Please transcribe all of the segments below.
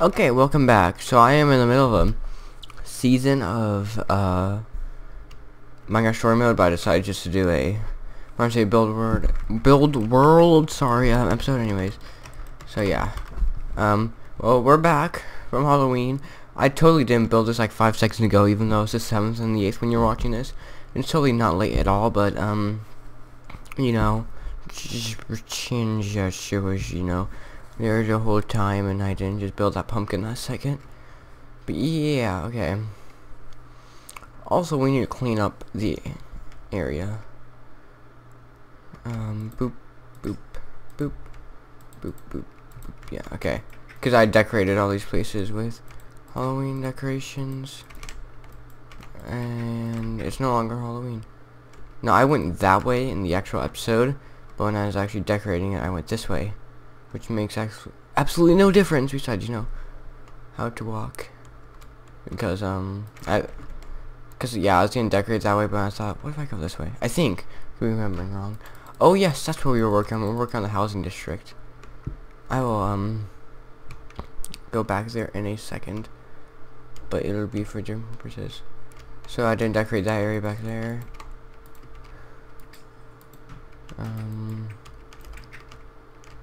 Okay, welcome back. So I am in the middle of a season of uh Minecraft Story Mode, but I decided just to do a I want to say build world build world sorry um, episode anyways. So yeah. Um well we're back from Halloween. I totally didn't build this like five seconds ago, even though it's the seventh and the eighth when you're watching this. It's totally not late at all, but um you know change your shoes, you know there the whole time and I didn't just build that pumpkin last second. But yeah, okay. Also, we need to clean up the area. Um, boop, boop, boop, boop, boop, boop. Yeah, okay. Because I decorated all these places with Halloween decorations. And it's no longer Halloween. No, I went that way in the actual episode, but when I was actually decorating it, I went this way which makes absolutely no difference besides you know how to walk. Because um I because yeah I was gonna decorate that way but I thought what if I go this way? I think I'm remembering wrong. Oh yes that's what we were working on. We were working on the housing district. I will um go back there in a second but it'll be for gym purposes so I didn't decorate that area back there um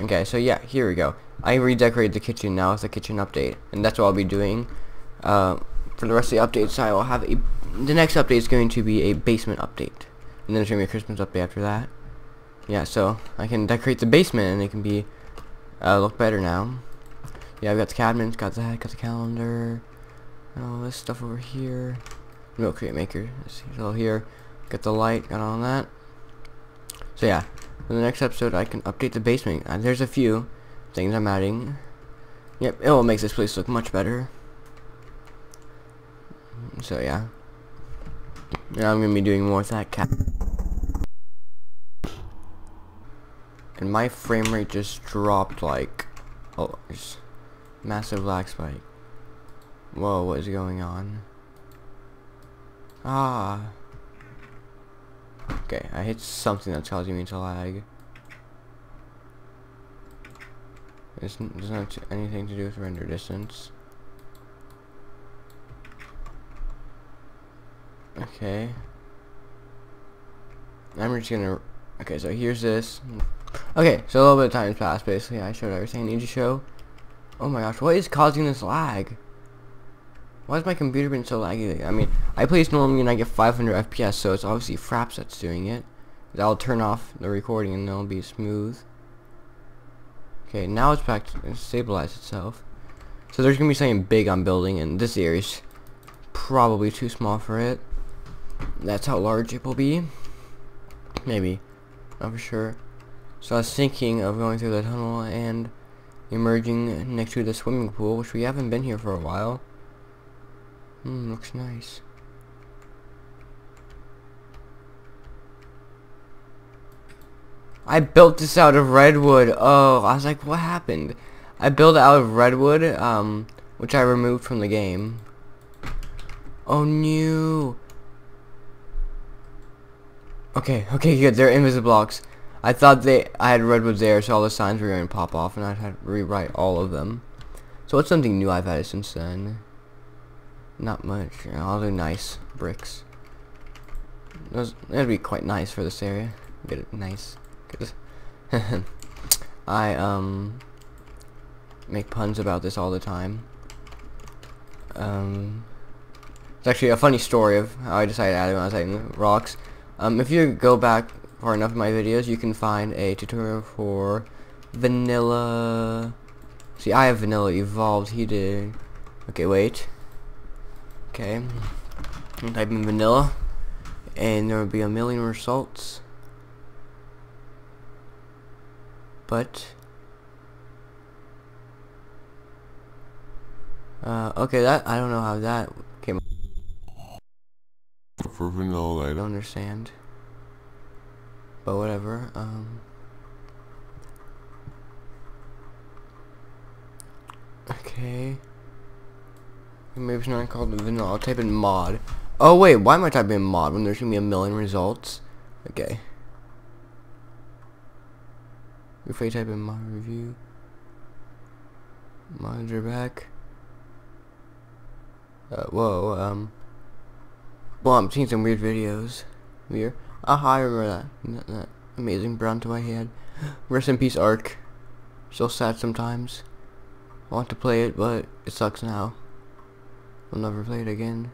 Okay, so yeah, here we go. I redecorated the kitchen now with the kitchen update, and that's what I'll be doing. Uh, for the rest of the updates, I will have a. The next update is going to be a basement update, and then there's gonna be a Christmas update after that. Yeah, so I can decorate the basement, and it can be uh, look better now. Yeah, I've got the cabinets, got that, got the calendar, all this stuff over here. Milk crate maker, it's all here. Got the light, got all that. So yeah, in the next episode, I can update the basement. Uh, there's a few things I'm adding. Yep, it will make this place look much better. So yeah. Now I'm gonna be doing more with that cat. And my frame rate just dropped like, oh, massive lag spike. Whoa, what is going on? Ah. Okay, I hit something that's causing me to lag. It doesn't have anything to do with render distance. Okay. I'm just gonna... Okay, so here's this. Okay, so a little bit of time has passed, basically. I showed everything I need to show. Oh my gosh, what is causing this lag? Why has my computer been so laggy? I mean, I play this normally and I get 500 FPS, so it's obviously Fraps that's doing it. I'll turn off the recording and it'll be smooth. Okay, now it's back to stabilize itself. So there's gonna be something big I'm building, and this area is probably too small for it. That's how large it will be. Maybe, not for sure. So I was thinking of going through the tunnel and emerging next to the swimming pool, which we haven't been here for a while. Hmm, looks nice. I built this out of redwood. Oh, I was like, what happened? I built it out of redwood, um, which I removed from the game. Oh, no. Okay, okay, good. They're invisible blocks. I thought they I had redwood there, so all the signs were going to pop off, and I had to rewrite all of them. So what's something new I've added since then? Not much. I'll do gneiss bricks. Those, that'd be quite nice for this area. Get it nice. Cause I um make puns about this all the time. Um, it's actually a funny story of how I decided to add it when I was adding rocks. Um, if you go back far enough in my videos, you can find a tutorial for vanilla. See, I have vanilla evolved. He did. Okay, wait. Okay. Type in vanilla. And there will be a million results. But... Uh, okay, that, I don't know how that came For vanilla, I don't understand. But whatever, um... Okay. Maybe it's not called vanilla. I'll type in mod. Oh wait, why am I typing mod when there's gonna be a million results? Okay. If I type in mod review, mods are back. Uh, whoa, um. Well, I'm seeing some weird videos. Weird. Aha, I remember that. that, that amazing brown to my head. Rest in peace, Ark. Still sad sometimes. I want to play it, but it sucks now. I'll never play it again.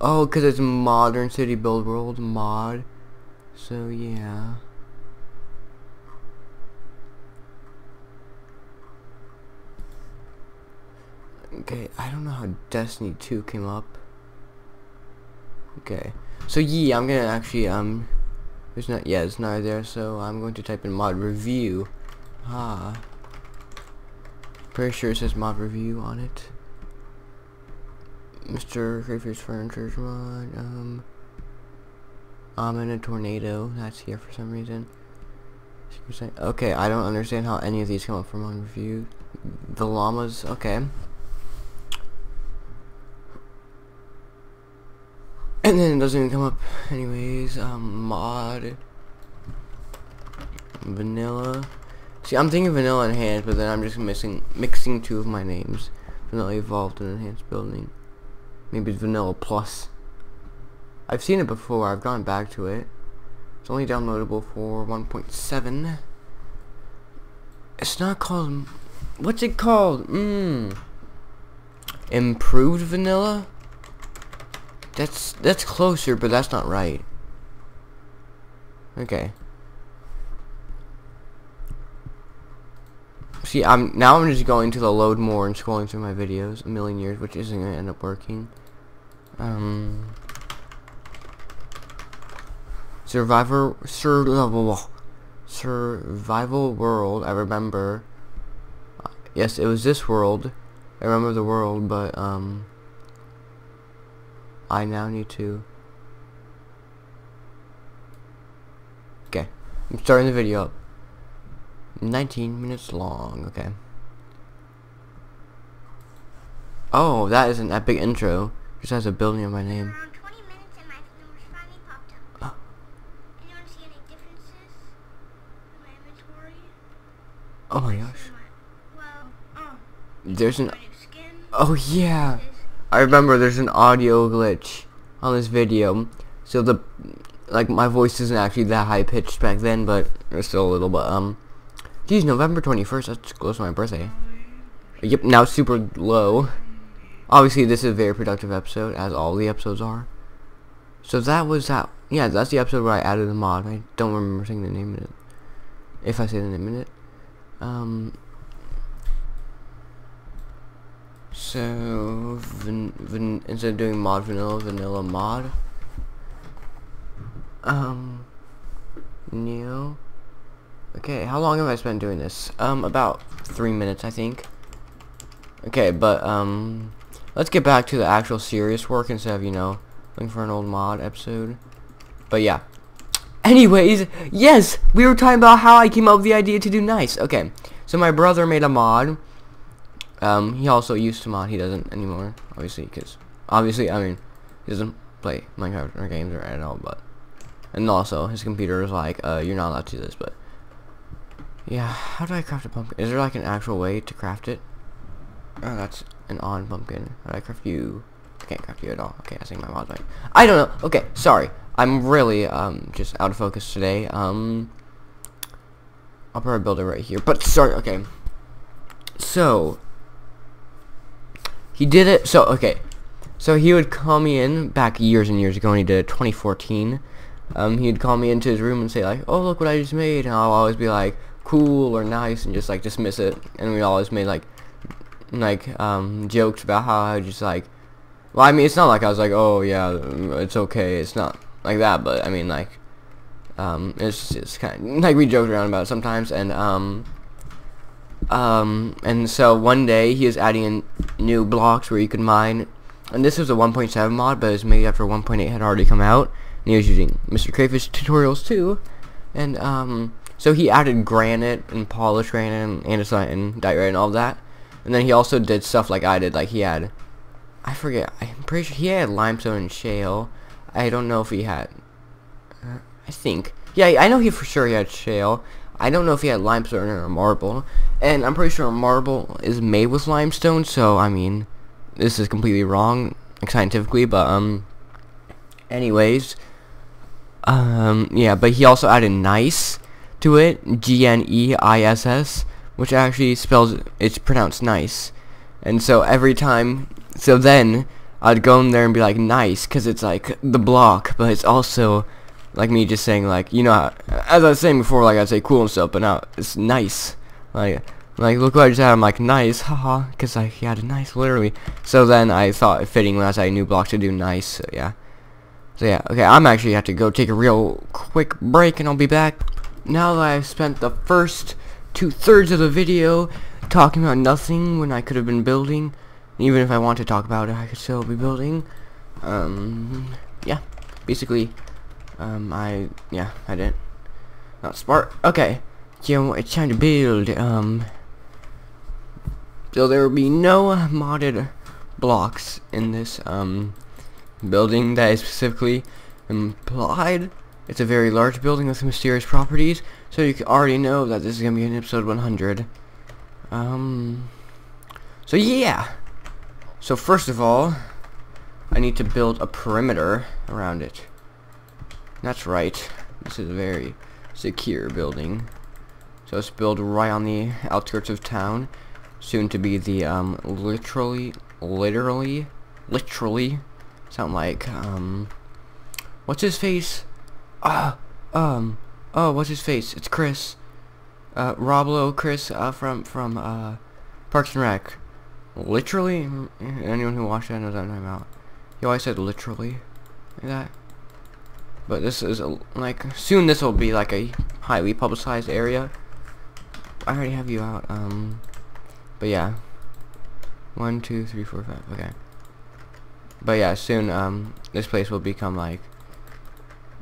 Oh, because it's Modern City Build World mod. So, yeah. Okay, I don't know how Destiny 2 came up. Okay. So yeah, I'm gonna actually um there's not yeah, it's not there, so I'm going to type in mod review. Ah. Pretty sure it says mod review on it. Mr. Crayfish Furniture's mod, um I'm in a tornado, that's here for some reason. Okay, I don't understand how any of these come up from review. The llamas, okay. And then it doesn't even come up anyways. Um, mod. Vanilla. See, I'm thinking vanilla enhanced, but then I'm just missing mixing two of my names. Vanilla evolved and enhanced building. Maybe vanilla plus. I've seen it before. I've gone back to it. It's only downloadable for 1.7. It's not called. What's it called? Mmm. Improved vanilla. That's that's closer, but that's not right. Okay. See, I'm now I'm just going to the load more and scrolling through my videos a million years, which isn't gonna end up working. Um, Survivor Survival Survival World. I remember. Yes, it was this world. I remember the world, but um. I now need to okay I'm starting the video up 19 minutes long okay oh that is an epic intro just has a building in my name Oh my gosh. There's an. Oh yeah. I remember there's an audio glitch on this video. So the like my voice isn't actually that high pitched back then, but it's still a little. But um, geez, November 21st. That's close to my birthday. Yep, now super low. Obviously, this is a very productive episode, as all the episodes are. So that was that. Yeah, that's the episode where I added the mod. I don't remember saying the name of it. If I say the name in it. Um, so, van, van, instead of doing mod vanilla, vanilla mod. Um, new. Okay, how long have I spent doing this? Um, about three minutes, I think. Okay, but, um, let's get back to the actual serious work instead of, you know, looking for an old mod episode. But, yeah. Anyways, yes, we were talking about how I came up with the idea to do gneiss. Okay, so my brother made a mod um, he also used to mod. He doesn't anymore, obviously, because obviously, I mean, he doesn't play Minecraft or games or at all. But and also his computer is like, uh, you're not allowed to do this. But yeah, how do I craft a pumpkin? Is there like an actual way to craft it? Oh, that's an on pumpkin. How do I craft you? I can't craft you at all. Okay, I think my mod's right. I don't know. Okay, sorry. I'm really um just out of focus today. Um, I'll probably build it right here. But sorry. Okay. So he did it, so, okay. So he would call me in back years and years ago, and he did it 2014. Um, he'd call me into his room and say, like, oh, look what I just made. And I'll always be like, cool or nice, and just, like, dismiss it. And we always made, like, like, um, jokes about how I just, like, well, I mean, it's not like I was like, oh, yeah, it's okay. It's not like that, but, I mean, like, um, it's, it's kind of, like, we joked around about sometimes, and, um, um, and so one day he is adding in new blocks where you could mine. And this was a 1.7 mod, but it was made after 1.8 had already come out. And he was using Mr. Crayfish tutorials too. And um, so he added granite and polished granite and andesite and diorite and all that. And then he also did stuff like I did. Like he had I forget. I'm pretty sure he had limestone and shale. I don't know if he had. Uh, I think. Yeah, I know he for sure he had shale. I don't know if he had limestone or marble. And I'm pretty sure marble is made with limestone. So I mean, this is completely wrong like, scientifically. But um, anyways, um, yeah. But he also added gneiss to it. G N E I S S, which actually spells it's pronounced nice. And so every time, so then I'd go in there and be like nice, cause it's like the block, but it's also like me just saying like you know as I was saying before, like I'd say cool and stuff, but now it's nice, like like look what I just had. I'm like nice, haha, cause I had a nice literally. So then I thought it fitting as I knew block to do gneiss. So yeah. So yeah, okay, I'm actually have to go take a real quick break, and I'll be back. Now that I've spent the first two thirds of the video talking about nothing when I could have been building. Even if I want to talk about it, I could still be building. Um, yeah, basically, um, I, yeah, I didn't. Not smart. Okay, yeah, it's time to build. Um, so there will be no modded blocks in this um building that is specifically implied. It's a very large building with mysterious properties, so you already know that this is gonna be an episode 100. Um, so yeah. So first of all, I need to build a perimeter around it. That's right. This is a very secure building. So let's build right on the outskirts of town. Soon to be the, um, literally, literally, literally, sound like, um, what's his face? Ah, um, oh, what's his face? It's Chris uh, Rob Lowe, Chris uh, from from uh, Parks and Rec. Literally, anyone who watched that knows what I'm about. He always said literally, like that. But this is a, like soon. This will be like a highly publicized area. I already have you out. Um, but yeah, one, two, three, four, five. Okay. But yeah, soon um, this place will become like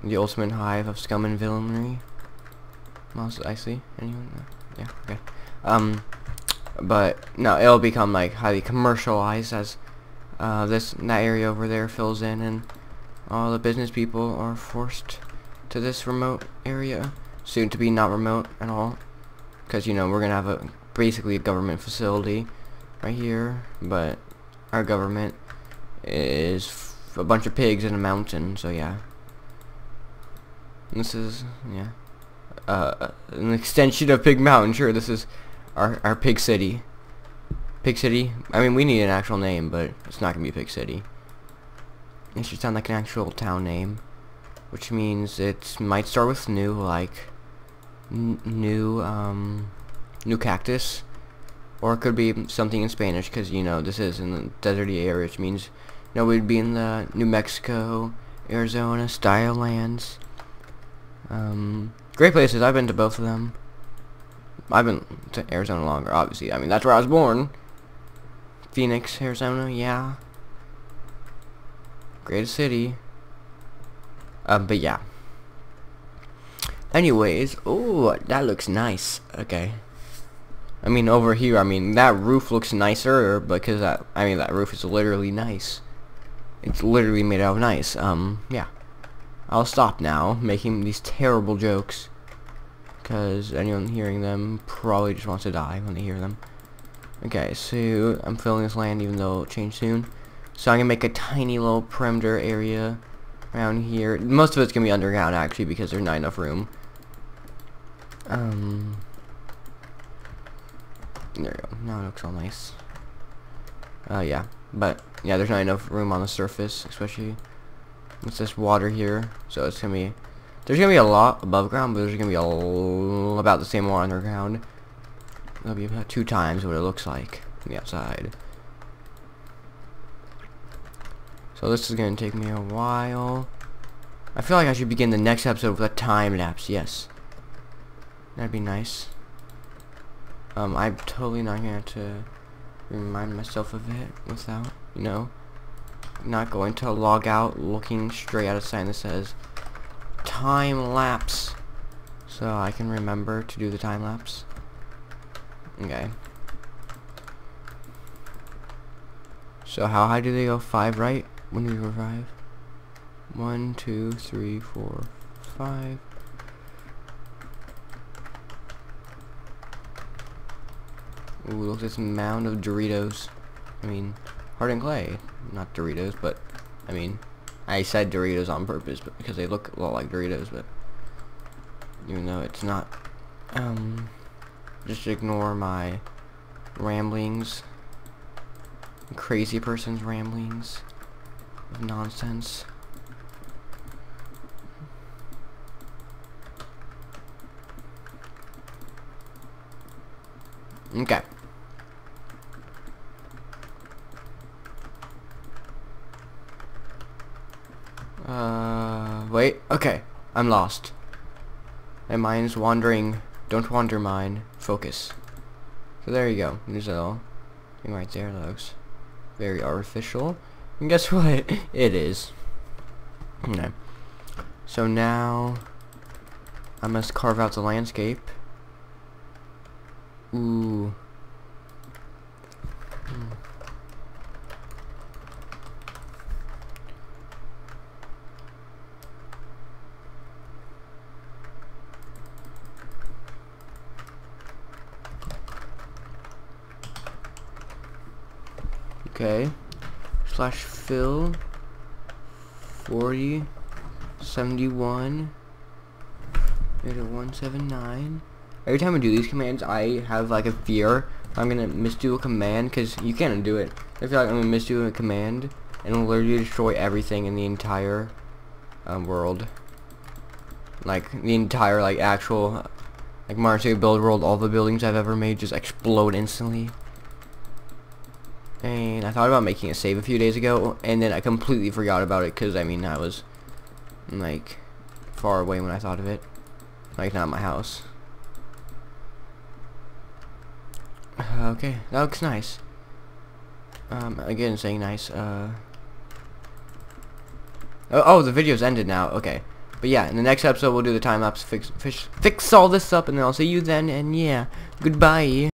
the ultimate hive of scum and villainy. Mouse I see anyone? Yeah, okay. Um, but no, it'll become like highly commercialized as uh, this that area over there fills in, and all the business people are forced to this remote area, soon to be not remote at all, because you know we're gonna have a basically a government facility right here, but our government is a bunch of pigs in a mountain, so yeah. This is yeah uh, an extension of Pig Mountain. Sure, this is our, our Pig City. Pig City. I mean, we need an actual name, but it's not going to be Pig City. It should sound like an actual town name. Which means it might start with new, like new, um, new cactus. Or it could be something in Spanish, because, you know, this is in the deserty area, which means, you know, we'd be in the New Mexico, Arizona style lands. Um, Great places. I've been to both of them. I've been to Arizona longer, obviously. I mean, that's where I was born. Phoenix, Arizona, yeah. Greatest city. Um, but yeah. Anyways, oh, that looks nice. Okay. I mean, over here, I mean, that roof looks nicer because that, I mean, that roof is literally nice. It's literally made out of gneiss. Um, yeah. I'll stop now making these terrible jokes because anyone hearing them probably just wants to die when they hear them. Okay, so I'm filling this land even though it'll change soon. So I'm going to make a tiny little perimeter area around here. Most of it's going to be underground actually because there's not enough room. Um, there we go. Now it looks all nice. Uh, yeah. But, yeah, there's not enough room on the surface, especially it's this water here, so it's gonna be there's gonna be a lot above ground, but there's gonna be a about the same amount underground. It'll be about two times what it looks like from the outside. So this is gonna take me a while. I feel like I should begin the next episode with a time lapse. Yes, that'd be nice. Um, I'm totally not gonna have to remind myself of it without, you know not going to log out looking straight at a sign that says time lapse so I can remember to do the time lapse okay So how high do they go? Five, right? When do we revive? One, two, three, four, five. Ooh, look at this mound of Doritos. I mean, hardened clay. Not Doritos, but, I mean, I said Doritos on purpose, but because they look a lot like Doritos, but even though it's not, um, just ignore my ramblings, crazy person's ramblings of nonsense. Okay. Uh, wait. Okay. I'm lost. My mind's wandering. Don't wander, mine. Focus. So there you go. There's a little thing right there. Looks very artificial. And guess what? It is. Okay. So now I must carve out the landscape. Ooh. Hmm. Okay. Slash fill 40 71 179 Every time I do these commands, I have like a fear I'm gonna misdo a command because you can't do it. I feel like I'm gonna misdo a command and it'll literally destroy everything in the entire um, world. Like the entire like actual like Mario build world, all the buildings I've ever made just explode instantly. And I thought about making a save a few days ago, and then I completely forgot about it because I mean I was like far away when I thought of it, like not my house. Okay, that looks nice. Um, again, saying nice. Uh. Oh, oh, the video's ended now. Okay, but yeah, in the next episode we'll do the time lapse, fix, fix, fix all this up, and then I'll see you then. And yeah, goodbye.